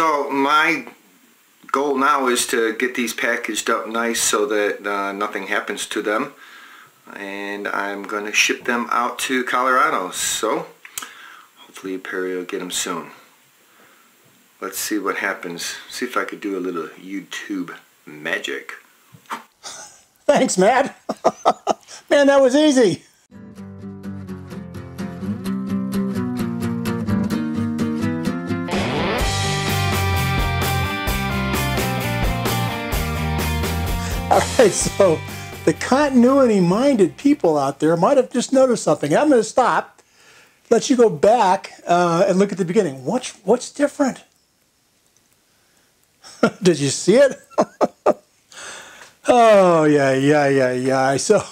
So my goal now is to get these packaged up nice so that uh, nothing happens to them. And I'm going to ship them out to Colorado. So hopefully Perry will get them soon. Let's see what happens. See if I could do a little YouTube magic. Thanks, Matt. Man, that was easy. Right, so the continuity-minded people out there might have just noticed something. I'm going to stop, let you go back uh, and look at the beginning. What's what's different? Did you see it? oh yeah, yeah, yeah, yeah. So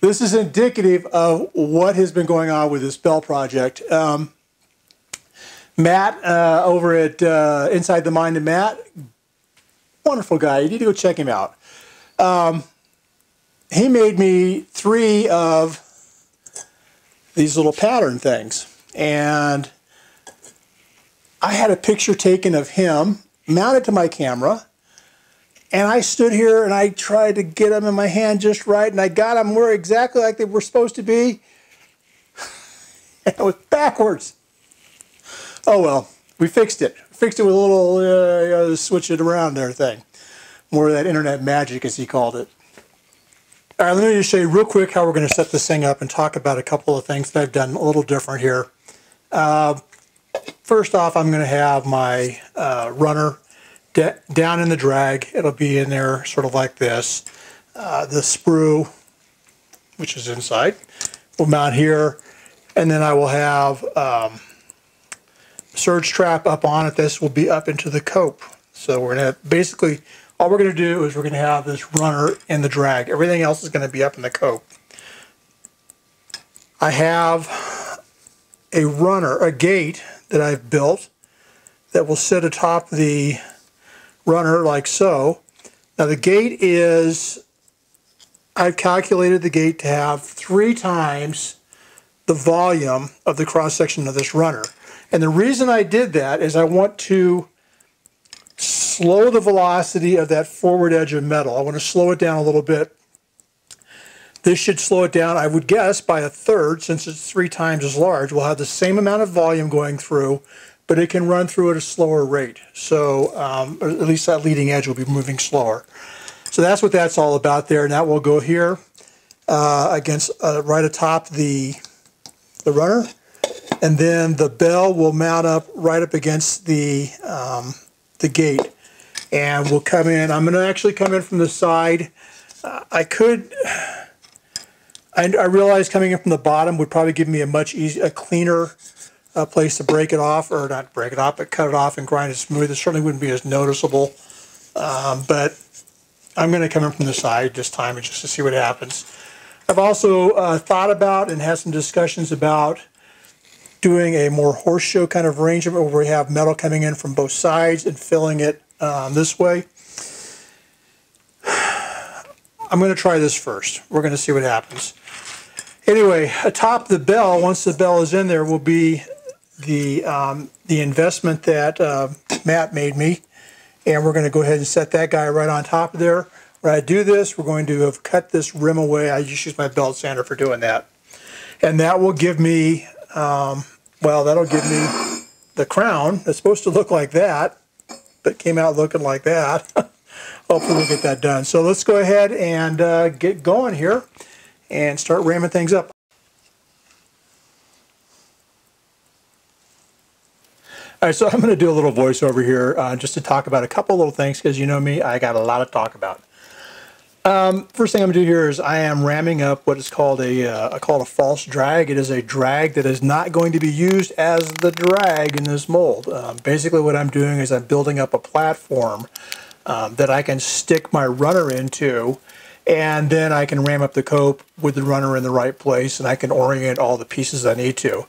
this is indicative of what has been going on with this Bell project. Um, Matt uh, over at uh, Inside the Mind of Matt, wonderful guy. You need to go check him out. Um, he made me three of these little pattern things. And I had a picture taken of him mounted to my camera. And I stood here and I tried to get them in my hand just right. And I got them where exactly like they were supposed to be. and it was backwards. Oh well, we fixed it. Fixed it with a little uh, switch it around there thing more of that internet magic, as he called it. All right, let me just show you real quick how we're going to set this thing up and talk about a couple of things that I've done a little different here. Uh, first off, I'm going to have my uh, runner down in the drag. It'll be in there sort of like this. Uh, the sprue, which is inside, will mount here. And then I will have um, surge trap up on it. This will be up into the cope. So we're going to basically all we're going to do is we're going to have this runner in the drag. Everything else is going to be up in the cope. I have a runner, a gate that I've built that will sit atop the runner like so. Now the gate is, I've calculated the gate to have three times the volume of the cross section of this runner. And the reason I did that is I want to slow the velocity of that forward edge of metal. I want to slow it down a little bit. This should slow it down, I would guess, by a third, since it's three times as large. We'll have the same amount of volume going through, but it can run through at a slower rate. So um, at least that leading edge will be moving slower. So that's what that's all about there. That will go here uh, against uh, right atop the, the runner. And then the bell will mount up right up against the um, the gate and we'll come in. I'm going to actually come in from the side. Uh, I could, I, I realize coming in from the bottom would probably give me a much easier, a cleaner uh, place to break it off, or not break it off, but cut it off and grind it smooth. It certainly wouldn't be as noticeable, um, but I'm going to come in from the side this time just to see what happens. I've also uh, thought about and had some discussions about doing a more horseshoe kind of arrangement where we have metal coming in from both sides and filling it um, this way. I'm going to try this first. We're going to see what happens. Anyway, atop the bell, once the bell is in there, will be the um, the investment that uh, Matt made me. And we're going to go ahead and set that guy right on top of there. When I do this, we're going to have cut this rim away. I just use my belt sander for doing that. And that will give me um, well, that'll give me the crown. It's supposed to look like that, but came out looking like that. Hopefully we'll get that done. So let's go ahead and uh, get going here and start ramming things up. All right, so I'm going to do a little voiceover here uh, just to talk about a couple little things because you know me, I got a lot to talk about. Um, first thing I'm to do here is I am ramming up what is called a, uh, a false drag. It is a drag that is not going to be used as the drag in this mold. Um, basically what I'm doing is I'm building up a platform um, that I can stick my runner into and then I can ram up the cope with the runner in the right place and I can orient all the pieces I need to.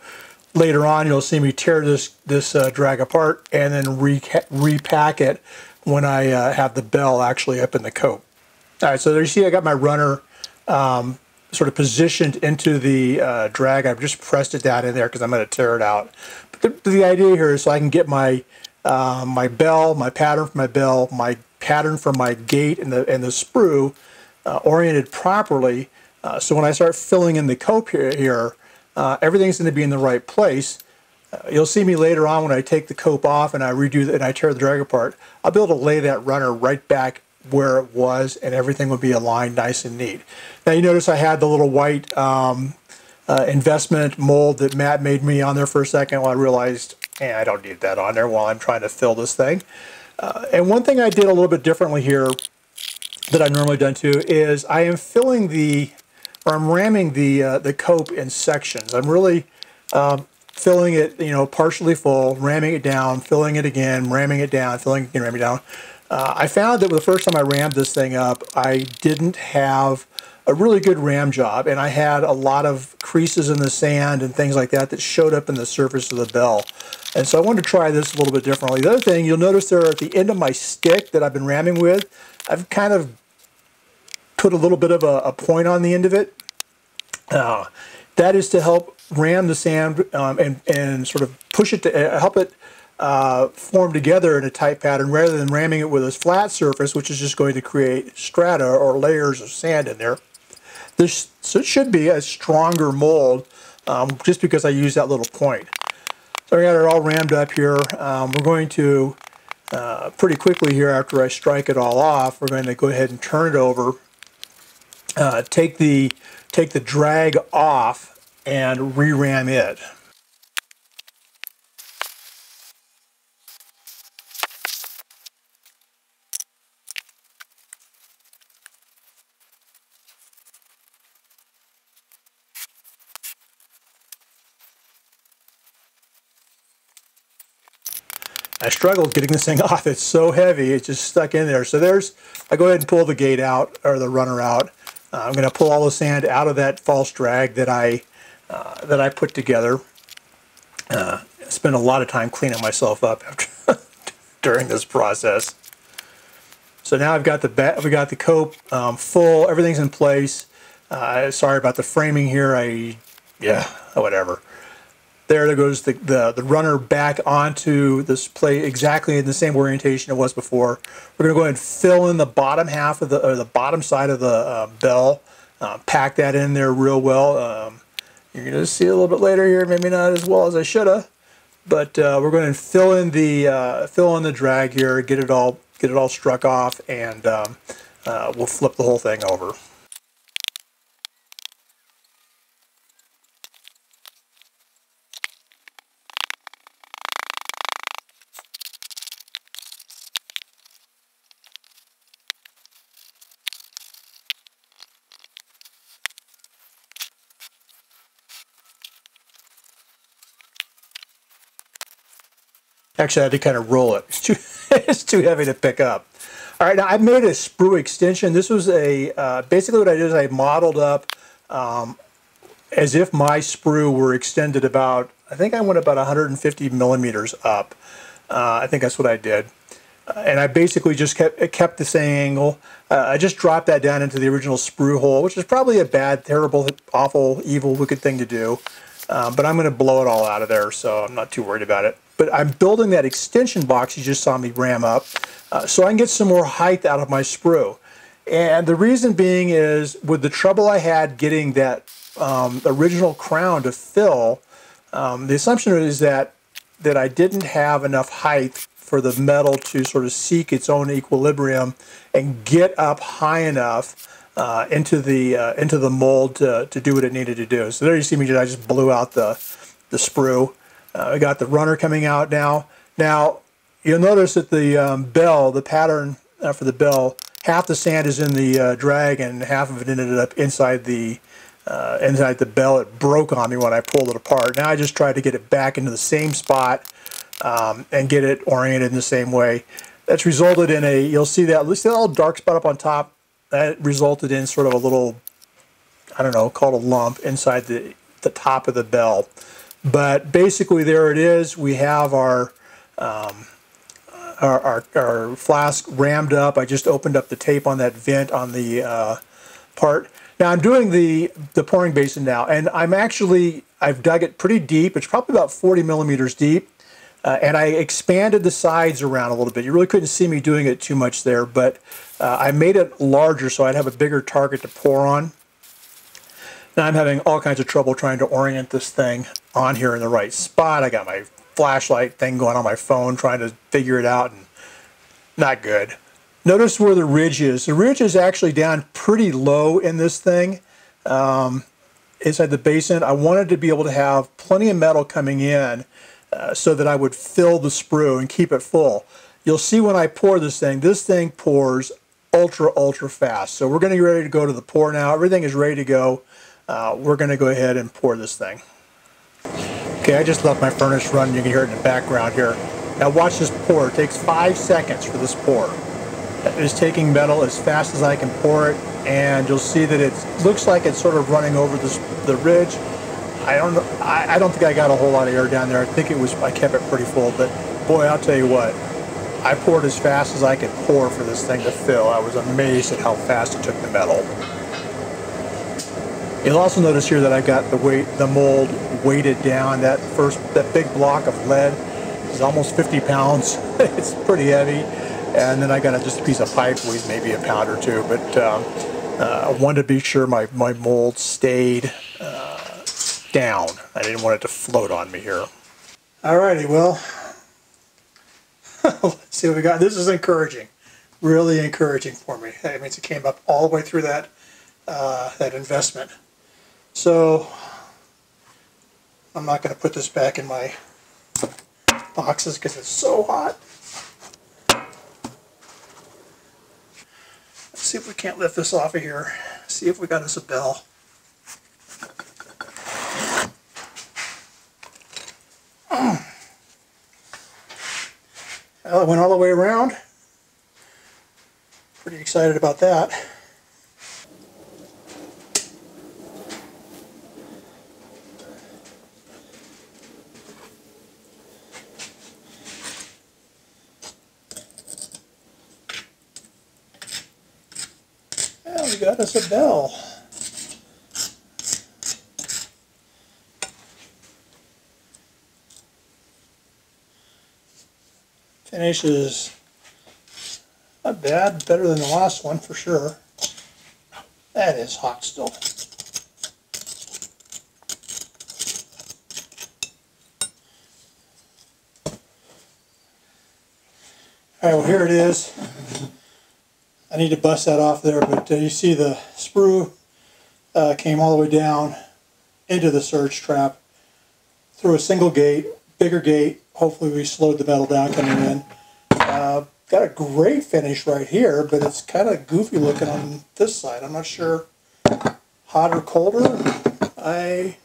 Later on you'll see me tear this, this uh, drag apart and then re repack it when I uh, have the bell actually up in the cope. All right, so there you see I got my runner um, sort of positioned into the uh, drag. I've just pressed it down in there because I'm going to tear it out. But the, the, idea here is so I can get my uh, my bell, my pattern for my bell, my pattern for my gate and the, and the sprue uh, oriented properly. Uh, so when I start filling in the cope here, here uh, everything's going to be in the right place. Uh, you'll see me later on when I take the cope off and I redo the, and I tear the drag apart. I'll be able to lay that runner right back where it was and everything would be aligned nice and neat. Now you notice I had the little white um, uh, investment mold that Matt made me on there for a second while I realized eh, I don't need that on there while I'm trying to fill this thing. Uh, and one thing I did a little bit differently here that I normally done too is I am filling the or I'm ramming the uh, the cope in sections. I'm really um, filling it, you know, partially full, ramming it down, filling it again, ramming it down, filling it again, ramming it down. Uh, I found that the first time I rammed this thing up, I didn't have a really good ram job, and I had a lot of creases in the sand and things like that that showed up in the surface of the bell. And so I wanted to try this a little bit differently. The other thing, you'll notice there at the end of my stick that I've been ramming with, I've kind of put a little bit of a, a point on the end of it. Uh, that is to help ram the sand um, and, and sort of push it to uh, help it uh, form together in a tight pattern rather than ramming it with a flat surface, which is just going to create strata or layers of sand in there. This so should be a stronger mold um, just because I use that little point. So I got it all rammed up here. Um, we're going to uh, pretty quickly here after I strike it all off, we're going to go ahead and turn it over, uh, take the take the drag off and re-ram it. I struggled getting this thing off. It's so heavy, it's just stuck in there. So there's, I go ahead and pull the gate out, or the runner out. Uh, I'm going to pull all the sand out of that false drag that I, uh, that I put together. Uh, spent a lot of time cleaning myself up after during this process. So now I've got the bat we got the cope um, full, everything's in place. Uh, sorry about the framing here. I, yeah, whatever. There, goes the, the, the runner back onto this plate exactly in the same orientation it was before. We're going to go ahead and fill in the bottom half of the, or the bottom side of the uh, bell. Uh, pack that in there real well. Um, you're going to see a little bit later here, maybe not as well as I should have. But uh, we're going to fill in the uh, fill in the drag here, get it all get it all struck off, and um, uh, we'll flip the whole thing over. Actually, I had to kind of roll it. It's too, it's too heavy to pick up. All right, now I made a sprue extension. This was a, uh, basically what I did is I modeled up um, as if my sprue were extended about, I think I went about 150 millimeters up. Uh, I think that's what I did. Uh, and I basically just kept kept the same angle. Uh, I just dropped that down into the original sprue hole, which is probably a bad, terrible, awful, evil, wicked thing to do. Uh, but I'm going to blow it all out of there, so I'm not too worried about it. But I'm building that extension box you just saw me ram up uh, so I can get some more height out of my sprue. And the reason being is with the trouble I had getting that um, original crown to fill, um, the assumption is that that I didn't have enough height for the metal to sort of seek its own equilibrium and get up high enough uh, into the uh, into the mold to, to do what it needed to do. So there you see me, I just blew out the, the sprue. Uh, I got the runner coming out now. Now, you'll notice that the um, bell, the pattern uh, for the bell, half the sand is in the uh, drag and half of it ended up inside the uh, inside the bell. It broke on me when I pulled it apart. Now I just tried to get it back into the same spot um, and get it oriented in the same way. That's resulted in a, you'll see that, see that little dark spot up on top that resulted in sort of a little, I don't know, called a lump inside the, the top of the bell. But basically there it is. We have our, um, our, our, our, flask rammed up. I just opened up the tape on that vent on the uh, part. Now I'm doing the, the pouring basin now, and I'm actually, I've dug it pretty deep. It's probably about 40 millimeters deep. Uh, and I expanded the sides around a little bit. You really couldn't see me doing it too much there, but uh, I made it larger so I'd have a bigger target to pour on. Now I'm having all kinds of trouble trying to orient this thing on here in the right spot. I got my flashlight thing going on my phone trying to figure it out and not good. Notice where the ridge is. The ridge is actually down pretty low in this thing. Um, inside the basin, I wanted to be able to have plenty of metal coming in uh, so that I would fill the sprue and keep it full. You'll see when I pour this thing, this thing pours ultra, ultra fast. So we're going to ready to go to the pour now. Everything is ready to go. Uh, we're going to go ahead and pour this thing. Okay, I just left my furnace running. You can hear it in the background here. Now watch this pour. It takes five seconds for this pour. It is taking metal as fast as I can pour it, and you'll see that it looks like it's sort of running over this, the ridge. I don't I, I don't think I got a whole lot of air down there. I think it was I kept it pretty full, but boy, I'll tell you what, I poured as fast as I could pour for this thing to fill. I was amazed at how fast it took the metal. You'll also notice here that I've got the weight, the mold weighted down. That first, that big block of lead is almost 50 pounds. it's pretty heavy. And then I got just a piece of pipe, weighs maybe a pound or two. But um, uh, I wanted to be sure my, my mold stayed uh, down. I didn't want it to float on me here. Alrighty, well, Let's see what we got. This is encouraging, really encouraging for me. That means it came up all the way through that uh, that investment. So I'm not going to put this back in my boxes because it's so hot. Let's see if we can't lift this off of here. See if we got us a bell. Well, it went all the way around. Pretty excited about that. Well, bell. Finish is not bad, better than the last one for sure. That is hot still. All right, well here it is. I need to bust that off there, but uh, you see the sprue uh, came all the way down into the surge trap through a single gate, bigger gate, hopefully we slowed the metal down coming in. Uh, got a great finish right here, but it's kind of goofy looking on this side. I'm not sure hot or colder. I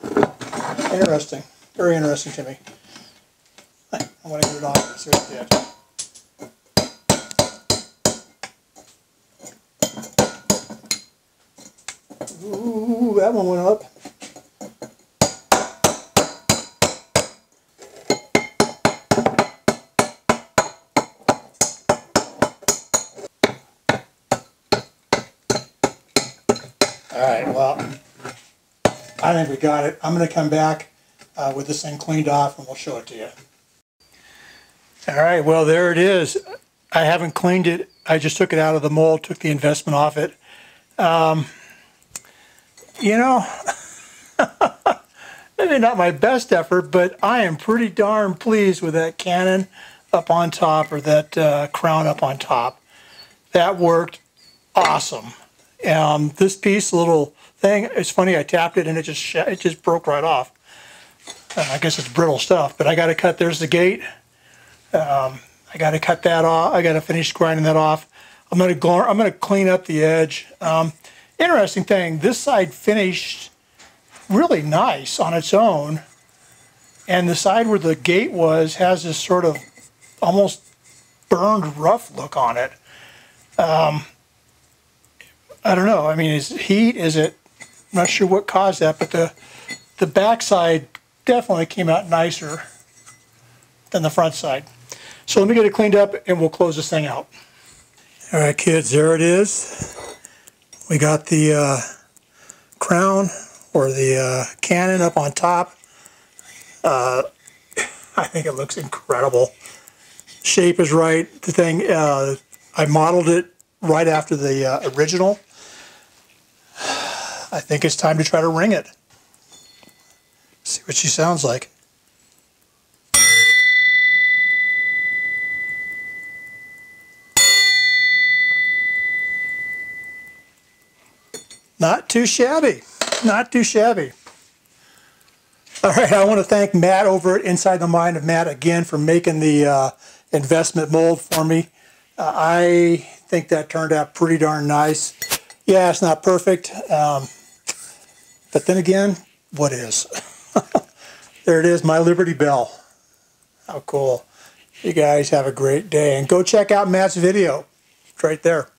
interesting, very interesting to me. I'm going to get it off. See what it did. Ooh, that one went up. All right, well, I think we got it. I'm going to come back uh, with this thing cleaned off and we'll show it to you. All right, well, there it is. I haven't cleaned it. I just took it out of the mold, took the investment off it. Um, you know, maybe not my best effort, but I am pretty darn pleased with that canon up on top or that uh, crown up on top. That worked awesome. Um, this piece, little thing, it's funny, I tapped it and it just it just broke right off. Uh, I guess it's brittle stuff, but I got to cut, there's the gate. Um, I got to cut that off. I got to finish grinding that off. I'm going to I'm going to clean up the edge. Um, interesting thing, this side finished really nice on its own. And the side where the gate was has this sort of almost burned rough look on it. Um, I don't know. I mean, is heat? Is it? I'm not sure what caused that, but the the backside definitely came out nicer than the front side. So let me get it cleaned up and we'll close this thing out. All right, kids, there it is. We got the uh, crown or the uh, canon up on top. Uh, I think it looks incredible. Shape is right. The thing, uh, I modeled it right after the uh, original. I think it's time to try to ring it. See what she sounds like. Not too shabby. Not too shabby. All right, I want to thank Matt over at Inside the Mind of Matt again for making the uh, investment mold for me. Uh, I think that turned out pretty darn nice. Yeah, it's not perfect, um, but then again, what is? there it is, my Liberty Bell. How cool. You guys have a great day, and go check out Matt's video. It's right there.